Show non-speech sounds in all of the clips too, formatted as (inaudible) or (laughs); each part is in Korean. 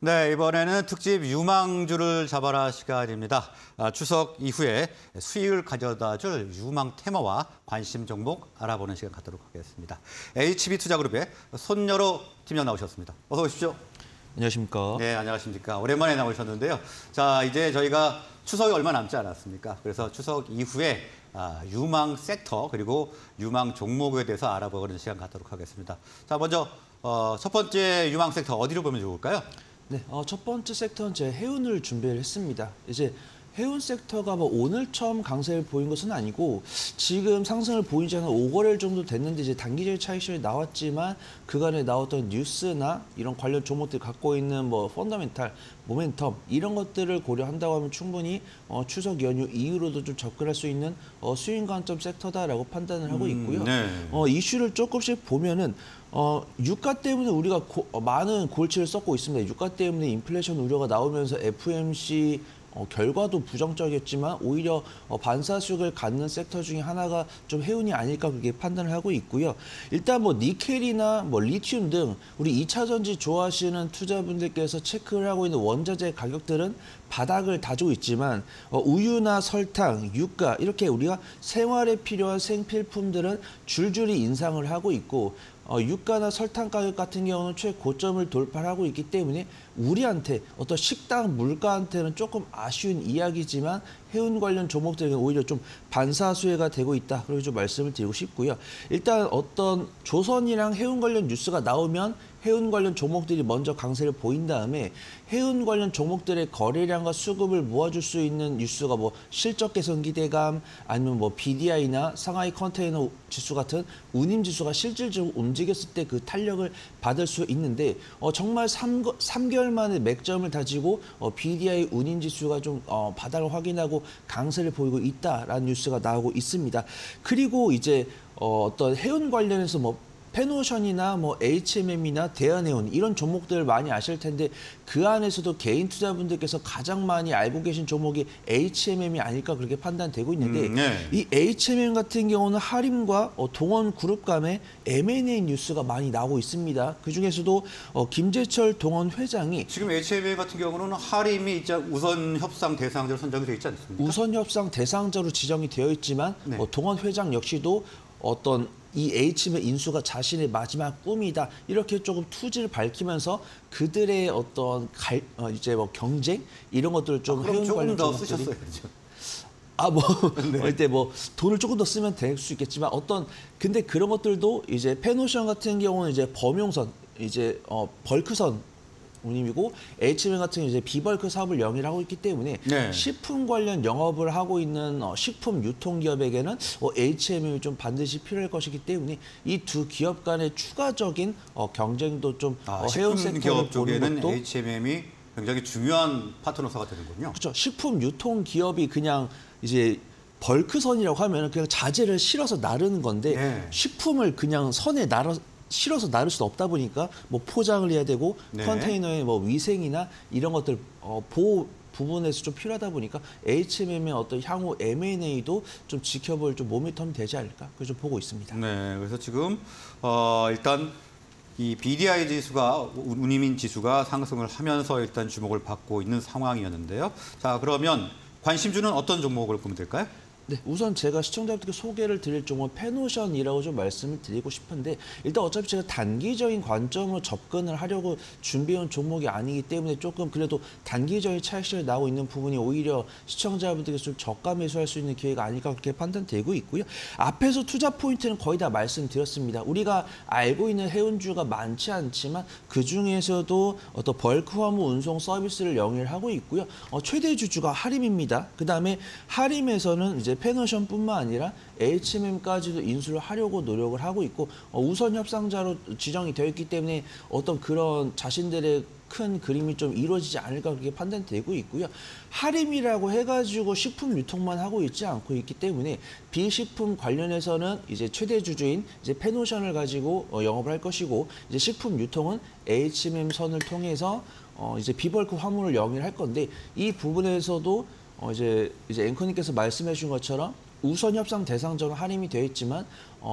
네, 이번에는 특집 유망주를 잡아라 시간입니다. 아, 추석 이후에 수익을 가져다 줄 유망 테마와 관심 종목 알아보는 시간 갖도록 하겠습니다. HB투자그룹의 손여로 팀장 나오셨습니다. 어서 오십시오. 안녕하십니까. 네, 안녕하십니까. 오랜만에 나오셨는데요. 자, 이제 저희가 추석이 얼마 남지 않았습니까? 그래서 추석 이후에 아, 유망 섹터 그리고 유망 종목에 대해서 알아보는 시간 갖도록 하겠습니다. 자, 먼저 어, 첫 번째 유망 섹터 어디로 보면 좋을까요? 네, 어, 첫 번째 섹터는 제 해운을 준비를 했습니다. 이제 해운 섹터가 뭐 오늘 처음 강세를 보인 것은 아니고 지금 상승을 보인 지한 5거래일 정도 됐는데 이제 단기적인 차익실이 나왔지만 그간에 나왔던 뉴스나 이런 관련 종목들이 갖고 있는 뭐 펀더멘탈, 모멘텀 이런 것들을 고려한다고 하면 충분히 어, 추석 연휴 이후로도 좀 접근할 수 있는 어, 수익 관점 섹터다라고 판단을 하고 있고요. 음, 네. 어, 이슈를 조금씩 보면은 어, 유가 때문에 우리가 고, 어, 많은 골치를 썩고 있습니다. 유가 때문에 인플레이션 우려가 나오면서 FMC 어, 결과도 부정적이었지만 오히려 어, 반사수익을 갖는 섹터 중에 하나가 좀 해운이 아닐까 그렇게 판단을 하고 있고요. 일단 뭐 니켈이나 뭐 리튬 등 우리 2차 전지 좋아하시는 투자분들께서 체크를 하고 있는 원자재 가격들은 바닥을 다지고 있지만 어, 우유나 설탕, 유가 이렇게 우리가 생활에 필요한 생필품들은 줄줄이 인상을 하고 있고 어, 유가나 설탕 가격 같은 경우는 최고점을 돌파하고 있기 때문에 우리한테 어떤 식당 물가한테는 조금 아쉬운 이야기지만 해운 관련 종목들에게 오히려 좀 반사수혜가 되고 있다. 그리고 좀 말씀을 드리고 싶고요. 일단 어떤 조선이랑 해운 관련 뉴스가 나오면 해운 관련 종목들이 먼저 강세를 보인 다음에 해운 관련 종목들의 거래량과 수급을 모아줄 수 있는 뉴스가 뭐 실적 개선 기대감 아니면 뭐 BDI나 상하이 컨테이너 지수 같은 운임 지수가 실질적으로 움직였을 때 그 탄력을 받을 수 있는데 어, 정말 3, 3개월 만에 맥점을 다지고 어, BDI 운임 지수가 좀 어, 바닥을 확인하고 강세를 보이고 있다라는 뉴스가 나오고 있습니다. 그리고 이제 어, 어떤 해운 관련해서 뭐 페노션이나 뭐 HMM이나 대한해운 이런 종목들을 많이 아실 텐데 그 안에서도 개인 투자분들께서 가장 많이 알고 계신 종목이 HMM이 아닐까 그렇게 판단되고 있는데 음, 네. 이 HMM 같은 경우는 하림과 어, 동원 그룹 간의 M&A 뉴스가 많이 나오고 있습니다. 그 중에서도 어, 김재철 동원 회장이 지금 HMA 같은 경우는 하림이 이제 우선 협상 대상자로 선정이 돼 있지 않습니까? 우선 협상 대상자로 지정이 되어 있지만 네. 어, 동원 회장 역시도 어떤 이 H의 인수가 자신의 마지막 꿈이다 이렇게 조금 투지를 밝히면서 그들의 어떤 갈, 어, 이제 뭐 경쟁 이런 것들을 좀 아, 그럼 조금 더 쓰셨어야죠. 아 뭐 (laughs) 네. 이때 뭐 돈을 조금 더 쓰면 될 수 있겠지만 어떤 근데 그런 것들도 이제 페노션 같은 경우는 이제 범용선 이제 어 벌크선 운임이고 H맨 같은 이제 비벌크 사업을 영위를 하고 있기 때문에 네. 식품 관련 영업을 하고 있는 어, 식품 유통 기업에게는 어, HM이 좀 반드시 필요할 것이기 때문에 이 두 기업 간의 추가적인 어, 경쟁도 좀 아, 어, 해운 기업 쪽에는 것도 HMM이 굉장히 중요한 파트너사가 되는군요. 그렇죠. 식품 유통 기업이 그냥 이제 벌크선이라고 하면 그냥 자재를 실어서 나르는 건데 네. 식품을 그냥 선에 나르 실어서 나를 수 없다 보니까 뭐 포장을 해야 되고 네. 컨테이너의 뭐 위생이나 이런 것들 어, 보호 부분에서 좀 필요하다 보니까 HMM의 어떤 향후 M&A도 좀 지켜볼 좀 모멘텀이 되지 않을까 그걸 좀 보고 있습니다. 네, 그래서 지금 어, 일단 이 BDI 지수가 운임인 지수가 상승을 하면서 일단 주목을 받고 있는 상황이었는데요. 자, 그러면 관심주는 어떤 종목을 보면 될까요? 네, 우선 제가 시청자분들께 소개를 드릴 종목은 팬오션이라고 좀 말씀을 드리고 싶은데 일단 어차피 제가 단기적인 관점으로 접근을 하려고 준비해온 종목이 아니기 때문에 조금 그래도 단기적인 차익 실현이 나오고 있는 부분이 오히려 시청자분들께서 좀 저가 매수할 수 있는 기회가 아닐까 그렇게 판단되고 있고요. 앞에서 투자 포인트는 거의 다 말씀드렸습니다. 우리가 알고 있는 해운주가 많지 않지만 그 중에서도 어떤 bulk 화물 운송 서비스를 영위를 하고 있고요. 어, 최대 주주가 하림입니다. 그 다음에 하림에서는 이제 페너션뿐만 아니라 HMM까지도 인수를 하려고 노력을 하고 있고 어, 우선 협상자로 지정이 되어 있기 때문에 어떤 그런 자신들의 큰 그림이 좀 이루어지지 않을까 그렇게 판단되고 있고요. 하림이라고 해가지고 식품 유통만 하고 있지 않고 있기 때문에 비식품 관련해서는 이제 최대 주주인 이제 페노션을 가지고 어, 영업을 할 것이고 이제 식품 유통은 H&M 선을 통해서 어, 이제 비bulk 화물을 영위를 할 건데 이 부분에서도 어, 이제 이제 앵커님께서 말씀해 주신 것처럼 우선 협상 대상자로 하림이 되어 있지만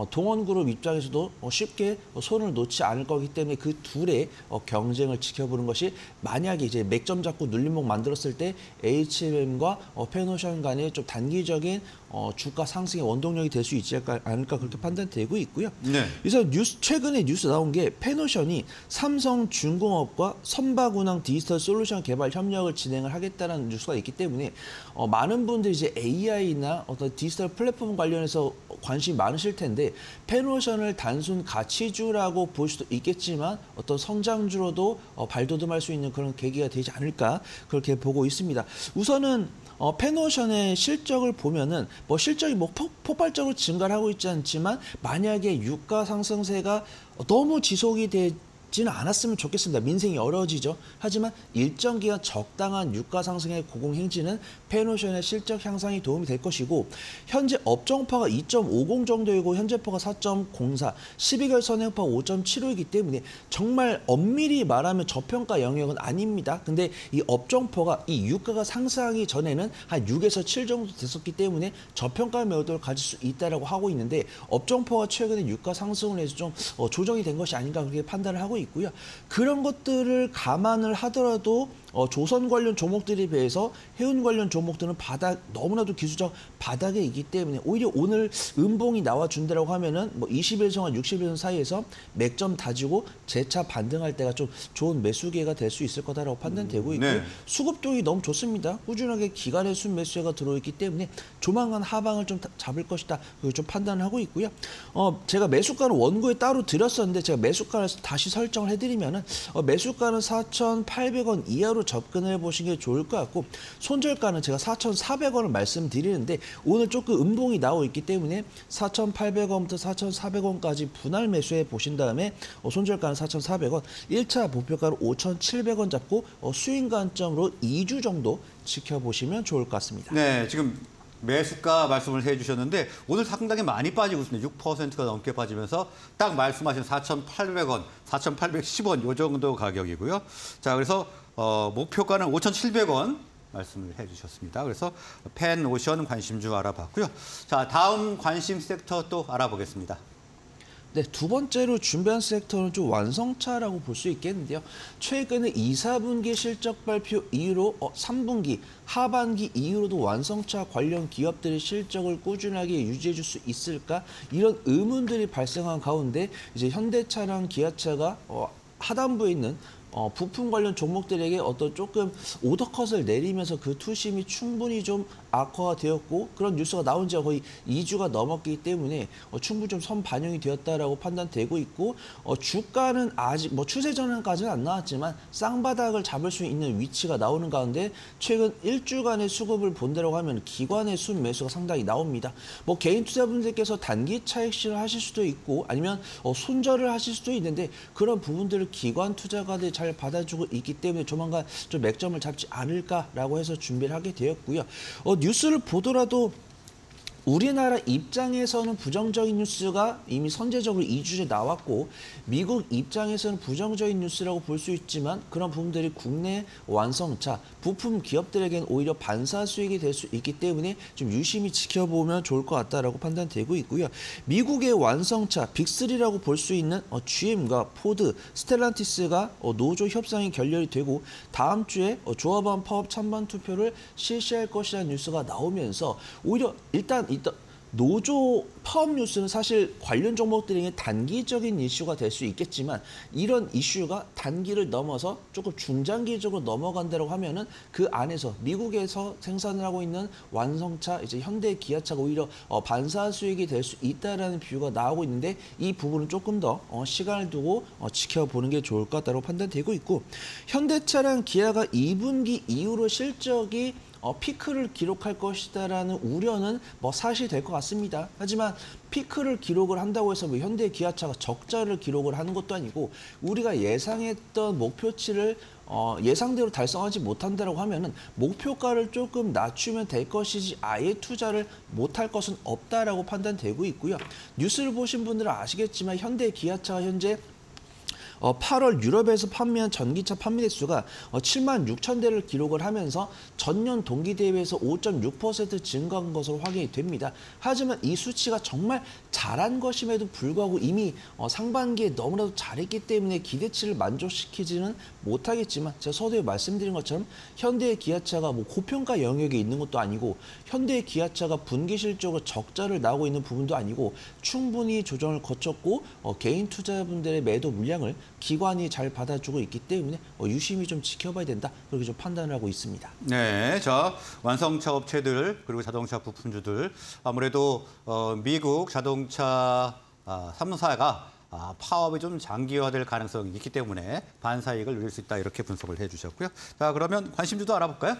동원그룹 입장에서도 어, 쉽게 어, 손을 놓지 않을 거기 때문에 그 둘의 어, 경쟁을 지켜보는 것이 만약에 이제 맥점 잡고 눌림목 만들었을 때 HMM과 어, 팬오션 간의 좀 단기적인 어, 주가 상승의 원동력이 될 수 있지 않을까, 그렇게 판단되고 있고요. 네. 그래서 뉴스 최근에 뉴스 나온 게 팬오션이 삼성중공업과 선박운항 디지털 솔루션 개발 협력을 진행을 하겠다는 뉴스가 있기 때문에 어, 많은 분들이 이제 AI나 어떤 디지털 플랫폼 관련해서 관심이 많으실 텐데 페노션을 단순 가치주라고 볼 수도 있겠지만 어떤 성장주로도 어, 발돋움할 수 있는 그런 계기가 되지 않을까 그렇게 보고 있습니다. 우선은 어, 페노션의 실적을 보면은 뭐 실적이 뭐 폭, 폭발적으로 증가를 하고 있지 않지만 만약에 유가 상승세가 너무 지속이 되지 는 않았으면 좋겠습니다. 민생이 어려워지죠. 하지만 일정 기간 적당한 유가 상승의 고공 행진은 페노션의 실적 향상에 도움이 될 것이고 현재 업종파가 2.50 정도이고 현재파가 4.04, 12개월 선행파가 5.75이기 때문에 정말 엄밀히 말하면 저평가 영역은 아닙니다. 근데 이 업종포가 이 유가가 상승하기 전에는 한 6에서 7 정도 됐었기 때문에 저평가 매도를 가질 수 있다라고 하고 있는데 업종포가 최근에 유가 상승을 해서 좀 어, 조정이 된 것이 아닌가 그렇게 판단을 하고 있고 요. 그런 것들을 감안을 하더라도 어, 조선 관련 종목들에 비해서 해운 관련 종목들은 바닥 너무나도 기술적 바닥에 있기 때문에 오히려 오늘 음봉이 나와준다라고 하면은 뭐 20일선과 60일선 사이에서 맥점 다지고 재차 반등할 때가 좀 좋은 매수 기회가 될 수 있을 거다라고 판단되고 있고 네. 요 수급동이 너무 좋습니다. 꾸준하게 기간의 순 매수가 들어있기 때문에 조만간 하방을 좀 다- 잡을 것이다. 그걸 좀 판단을 하고 있고요. 어, 제가 매수가는 원고에 따로 드렸었는데 제가 매수가를 다시 설 정을 해드리면은 어, 매수가는 4,800원 이하로 접근해 보시는 게 좋을 것 같고 손절가는 제가 4,400원을 말씀드리는데 오늘 조금 음봉이 나오고 있기 때문에 4,800원부터 4,400원까지 분할 매수해 보신 다음에 어, 손절가는 4,400원, 1차 목표가로 5,700원 잡고 어, 수익 관점으로 2주 정도 지켜보시면 좋을 것 같습니다. 네, 지금 매수가 말씀을 해주셨는데 오늘 상당히 많이 빠지고 있습니다. 6%가 넘게 빠지면서 딱 말씀하신 4,800원, 4,810원 요 정도 가격이고요. 자, 그래서 어, 목표가는 5,700원 말씀을 해주셨습니다. 그래서 펜 오션 관심주 알아봤고요. 자, 다음 관심 섹터 또 알아보겠습니다. 네, 두 번째로 준비한 섹터는 좀 완성차라고 볼 수 있겠는데요. 최근에 2, 4분기 실적 발표 이후로 어, 3분기, 하반기 이후로도 완성차 관련 기업들의 실적을 꾸준하게 유지해 줄 수 있을까? 이런 의문들이 발생한 가운데 이제 현대차랑 기아차가 어, 하단부에 있는 어, 부품 관련 종목들에게 어떤 조금 오더컷을 내리면서 그 투심이 충분히 좀 악화가 되었고 그런 뉴스가 나온 지가 거의 2주가 넘었기 때문에 어, 충분히 좀 선 반영이 되었다라고 판단되고 있고 어, 주가는 아직 뭐 추세 전환까지는 안 나왔지만 쌍바닥을 잡을 수 있는 위치가 나오는 가운데 최근 일주간의 수급을 본다고 하면 기관의 순 매수가 상당히 나옵니다. 뭐 개인 투자분들께서 단기 차익 실을 하실 수도 있고 아니면 어, 손절을 하실 수도 있는데 그런 부분들을 기관 투자가들이 잘 받아주고 있기 때문에 조만간 좀 맥점을 잡지 않을까라고 해서 준비를 하게 되었고요. 어, 뉴스를 보더라도 우리나라 입장에서는 부정적인 뉴스가 이미 선제적으로 2주째 나왔고 미국 입장에서는 부정적인 뉴스라고 볼 수 있지만 그런 부분들이 국내 완성차 부품 기업들에게는 오히려 반사 수익이 될 수 있기 때문에 좀 유심히 지켜보면 좋을 것 같다라고 판단되고 있고요. 미국의 완성차 빅3라고 볼 수 있는 어, GM과 포드, 스텔란티스가 어, 노조 협상이 결렬이 되고 다음 주에 어, 조합원 파업 찬반 투표를 실시할 것이라는 뉴스가 나오면서 오히려 일단 이따 노조 파업 뉴스는 사실 관련 종목들에게 단기적인 이슈가 될 수 있겠지만 이런 이슈가 단기를 넘어서 조금 중장기적으로 넘어간다고 하면은 그 안에서 미국에서 생산을 하고 있는 완성차 이제 현대 기아차가 오히려 어, 반사 수익이 될 수 있다라는 view가 나오고 있는데 이 부분은 조금 더 어, 시간을 두고 어, 지켜보는 게 좋을 것 같다고 판단되고 있고 현대차랑 기아가 2분기 이후로 실적이 어, 피크를 기록할 것이다라는 우려는 뭐 사실 될 것 같습니다. 하지만 피크를 기록을 한다고 해서 뭐 현대 기아차가 적자를 기록을 하는 것도 아니고 우리가 예상했던 목표치를 어, 예상대로 달성하지 못한다고 하면은 목표가를 조금 낮추면 될 것이지 아예 투자를 못할 것은 없다라고 판단되고 있고요. 뉴스를 보신 분들은 아시겠지만 현대 기아차가 현재 어, 8월 유럽에서 판매한 전기차 판매 대수가 어, 7만 6천 대를 기록을 하면서 전년 동기 대비해서 5.6% 증가한 것으로 확인이 됩니다. 하지만 이 수치가 정말 잘한 것임에도 불구하고 이미 어, 상반기에 너무나도 잘했기 때문에 기대치를 만족시키지는 못하겠지만 제가 서두에 말씀드린 것처럼 현대의 기아차가 뭐 고평가 영역에 있는 것도 아니고 현대의 기아차가 분기 실적으로 적자를 나고 있는 부분도 아니고 충분히 조정을 거쳤고 어, 개인 투자분들의 매도 물량을 기관이 잘 받아주고 있기 때문에 어, 유심히 좀 지켜봐야 된다 그렇게 좀 판단을 하고 있습니다. 네, 자 완성차 업체들 그리고 자동차 부품주들 아무래도 어, 미국 자동차 아, 3사가 아, 파업이 좀 장기화될 가능성이 있기 때문에 반사이익을 누릴 수 있다 이렇게 분석을 해주셨고요. 자 그러면 관심주도 알아볼까요?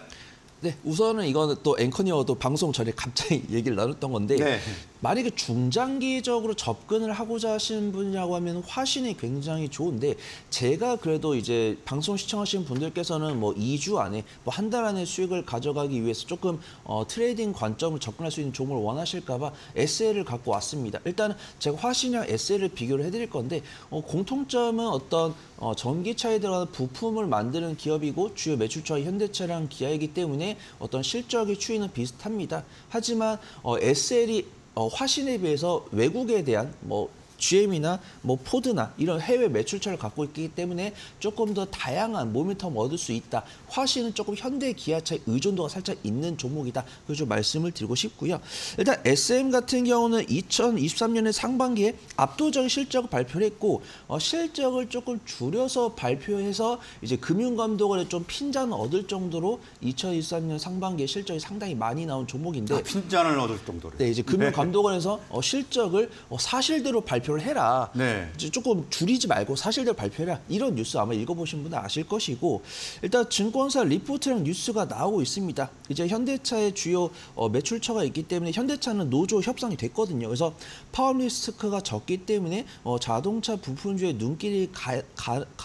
네, 우선은 이거는 또 앵커니어도 방송 전에 갑자기 (laughs) 얘기를 나눴던 건데 네. 만약에 중장기적으로 접근을 하고자 하시는 분이라고 하면 화신이 굉장히 좋은데 제가 그래도 이제 방송 시청하시는 분들께서는 뭐 2주 안에 뭐 한 달 안에 수익을 가져가기 위해서 조금 어, trading 관점을 접근할 수 있는 종목을 원하실까봐 SL을 갖고 왔습니다. 일단은 제가 화신이랑 SL을 비교를 해드릴 건데 어, 공통점은 어떤 어, 전기차에 들어가는 부품을 만드는 기업이고 주요 매출처가 현대차랑 기아이기 때문에 어떤 실적의 추이는 비슷합니다. 하지만 어, SL이 어, 화신에 비해서 외국에 대한 뭐 GM이나 뭐 포드나 이런 해외 매출처를 갖고 있기 때문에 조금 더 다양한 모멘텀 얻을 수 있다. 화신은 조금 현대 기아차의 의존도가 살짝 있는 종목이다. 그래서 좀 말씀을 드리고 싶고요. 일단 SM 같은 경우는 2023년의 상반기에 압도적인 실적을 발표를 했고 어, 실적을 조금 줄여서 발표해서 이제 금융감독원에 좀 핀잔 얻을 정도로 2023년 상반기에 실적이 상당히 많이 나온 종목인데 아, 핀잔을 얻을 정도로. 네, 이제 금융감독원에서 어, 실적을 어, 사실대로 발표 를 해라. 네. 조금 줄이지 말고 사실대로 발표해라. 이런 뉴스 아마 읽어보신 분은 아실 것이고 일단 증권사 리포트랑 뉴스가 나오고 있습니다. 이제 현대차의 주요 어, 매출처가 있기 때문에 현대차는 노조 협상이 됐거든요. 그래서 파업 리스크가 적기 때문에 어, 자동차 부품주의 눈길이 가,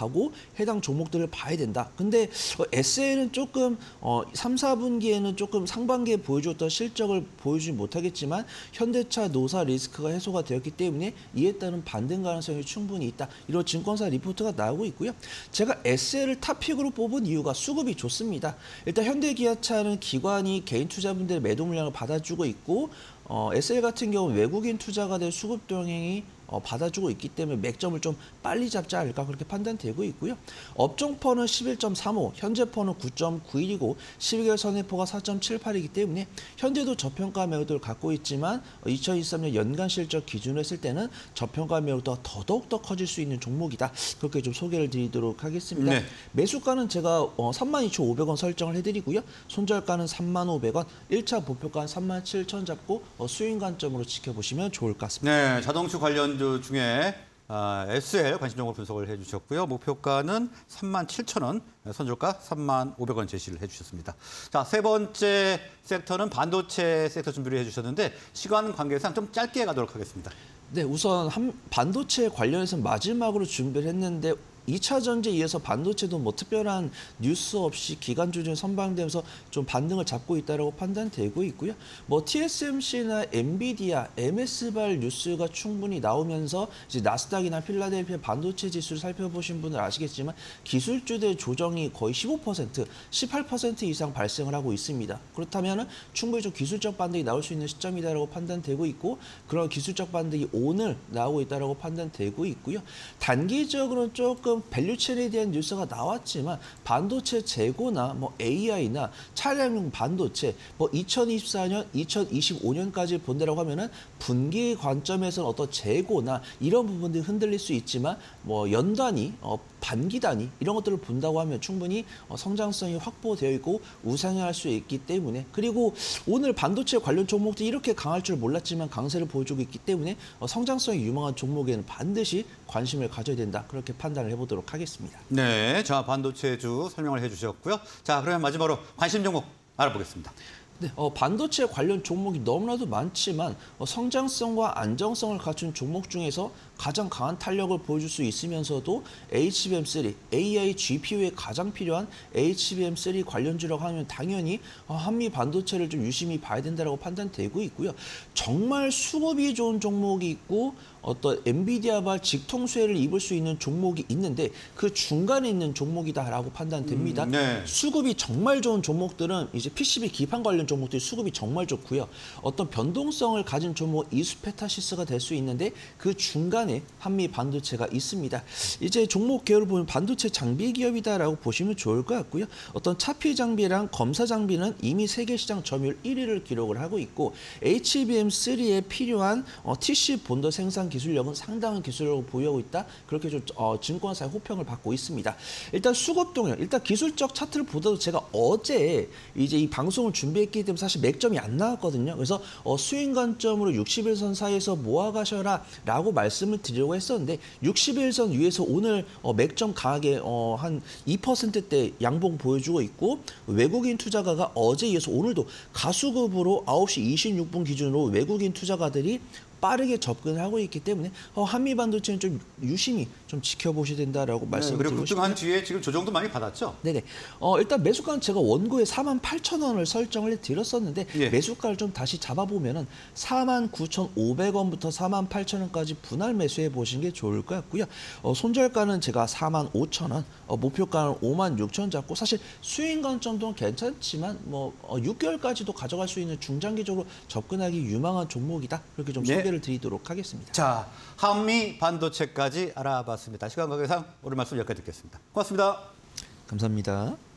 고 해당 종목들을 봐야 된다. 근데 어, SL은 조금 어, 3, 4분기에는 조금 상반기에 보여줬던 실적을 보여주지 못하겠지만 현대차 노사 리스크가 해소가 되었기 때문에 이에 따른 반등 가능성이 충분히 있다. 이런 증권사 리포트가 나오고 있고요. 제가 SL을 탑픽으로 뽑은 이유가 수급이 좋습니다. 일단 현대기아차는 기관이 개인 투자분들의 매도 물량을 받아주고 있고 어, SL 같은 경우 는 외국인 투자가 될 수급 동행이 어, 받아주고 있기 때문에 맥점을 좀 빨리 잡지 않을까 그렇게 판단되고 있고요. 업종 퍼는 11.35, 현재 퍼는 9.91이고 12개월 선행포가 4.78이기 때문에 현재도 저평가 매우도를 갖고 있지만 2023년 연간 실적 기준으로 했을 때는 저평가 매우도가 더더욱 더 커질 수 있는 종목이다. 그렇게 좀 소개를 드리도록 하겠습니다. 네. 매수가는 제가 어, 32,500원 설정을 해드리고요. 손절가는 3,500원, 1차 목표가는 37,000 잡고 어, 수익 관점으로 지켜보시면 좋을 것 같습니다. 네, 자동차 관련 주 중에 아, SL 관심종목 분석을 해주셨고요. 목표가는 37,000원, 선조가 35,500원 제시를 해주셨습니다. 자, 세 번째 섹터는 반도체 섹터 준비를 해주셨는데 시간 관계상 좀 짧게 가도록 하겠습니다. 네, 우선 한 반도체 관련해서 마지막으로 준비를 했는데 2차 전지에 이어서 반도체도 뭐 특별한 뉴스 없이 기간주 중 선방되면서 좀 반등을 잡고 있다라고 판단되고 있고요. 뭐 TSMC나 엔비디아, MS발 뉴스가 충분히 나오면서 이제 나스닥이나 필라델피아 반도체 지수를 살펴보신 분들 아시겠지만 기술주들 조정이 거의 15%, 18% 이상 발생을 하고 있습니다. 그렇다면 충분히 좀 기술적 반등이 나올 수 있는 시점이다라고 판단되고 있고 그런 기술적 반등이 오늘 나오고 있다라고 판단되고 있고요. 단기적으로는 조금 value chain에 대한 뉴스가 나왔지만 반도체 재고나 뭐 AI나 차량용 반도체 뭐 2024년, 2025년까지 본다라고 하면은 분기 관점에서는 어떤 재고나 이런 부분들이 흔들릴 수 있지만 뭐 연단위, 어, 반기 단위 이런 것들을 본다고 하면 충분히 어, 성장성이 확보되어 있고 우상향할 수 있기 때문에 그리고 오늘 반도체 관련 종목들이 이렇게 강할 줄 몰랐지만 강세를 보여주고 있기 때문에 어, 성장성이 유망한 종목에는 반드시 관심을 가져야 된다 그렇게 판단을 해보도록 하겠습니다. 네, 자 반도체주 설명을 해주셨고요. 자, 그러면 마지막으로 관심 종목 알아보겠습니다. 네, 어, 반도체 관련 종목이 너무나도 많지만 어, 성장성과 안정성을 갖춘 종목 중에서 가장 강한 탄력을 보여줄 수 있으면서도 HBM3, AI GPU에 가장 필요한 HBM3 관련주라고 하면 당연히 어, 한미 반도체를 좀 유심히 봐야 된다고 판단되고 있고요. 정말 수급이 좋은 종목이 있고 어떤 엔비디아발 직통수혜를 입을 수 있는 종목이 있는데 그 중간에 있는 종목이다라고 판단됩니다. 음, 네. 수급이 정말 좋은 종목들은 이제 PCB 기판 관련 종목들이 수급이 정말 좋고요. 어떤 변동성을 가진 종목 이수페타시스가 될 수 있는데 그 중간 에 한미 반도체가 있습니다. 이제 종목 계열을 보면 반도체 장비 기업이다라고 보시면 좋을 것 같고요. 어떤 차피 장비랑 검사 장비는 이미 세계 시장 점유율 1위를 기록을 하고 있고 HBM3에 필요한 어, TC 본더 생산 기술력은 상당한 기술력을 보유하고 있다. 그렇게 좀 어, 증권사의 호평을 받고 있습니다. 일단 수급 동력, 일단 기술적 차트를 보더라도 제가 어제 이제 이 방송을 준비했기 때문에 사실 맥점이 안 나왔거든요. 그래서 어, 수익 관점으로 61선 사이에서 모아가셔라 라고 말씀을 드리려고 했었는데 61선 위에서 오늘 어, 맥점 강하게 어, 한 2%대 양봉 보여주고 있고 외국인 투자가가 어제 이어서 오늘도 가수급으로 9시 26분 기준으로 외국인 투자가들이 빠르게 접근을 하고 있기 때문에 어, 한미 반도체는 좀 유심히 좀 지켜보셔야 된다라고 네, 말씀을 그리고 드리고 싶습니다. 급등한 뒤에 지금 조정도 많이 받았죠? 네네. 어, 일단 매수가는 제가 원고에 4만 8천 원을 설정을 드렸었는데 예. 매수가를 좀 다시 잡아보면 은 4만 9,500원부터 4만 8천 원까지 분할 매수해 보시는 게 좋을 것 같고요. 어, 손절가는 제가 4만 5천 원, 어, 목표가는 5만 6천 원 잡고 사실 수익 관점도 괜찮지만 뭐 어, 6개월까지도 가져갈 수 있는 중장기적으로 접근하기 유망한 종목이다. 그렇게 좀 네. 소개를 드리도록 하겠습니다. 자, 한미 반도체까지 알아봤습니다. 시간 관계상 오늘 말씀 여기까지 듣겠습니다. 고맙습니다. 감사합니다.